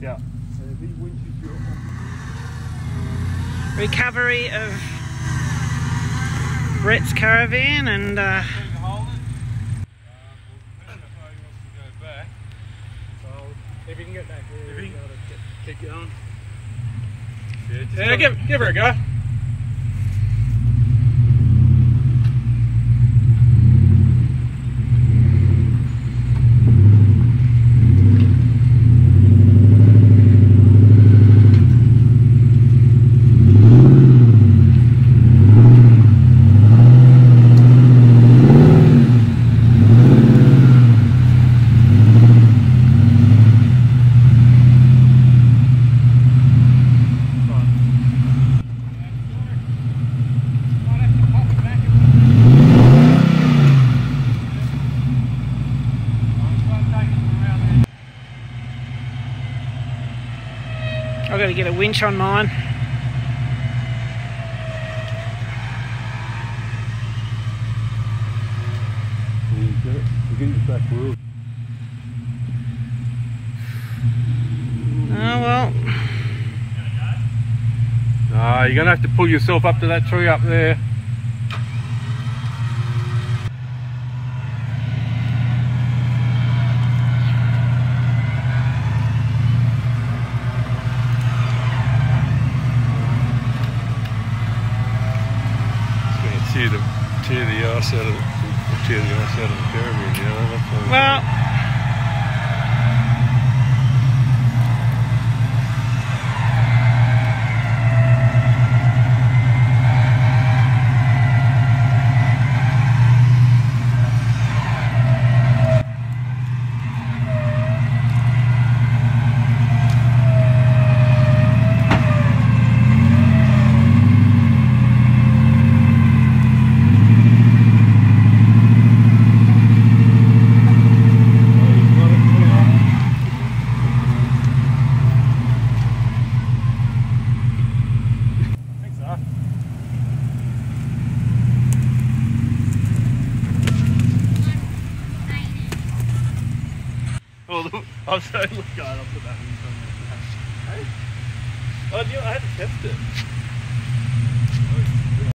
Yeah. Recovery of Brett's caravan and. Uh, If you can get back here, you gotta keep going. Yeah, give, give her a go. Get a winch on mine. Oh well, Ah, you're gonna have to pull yourself up to that tree up there. Tear the tear the of the the of the caravan, you know. Well. Well, I'm so guy I put that in front of the flash. I knew I had to test it.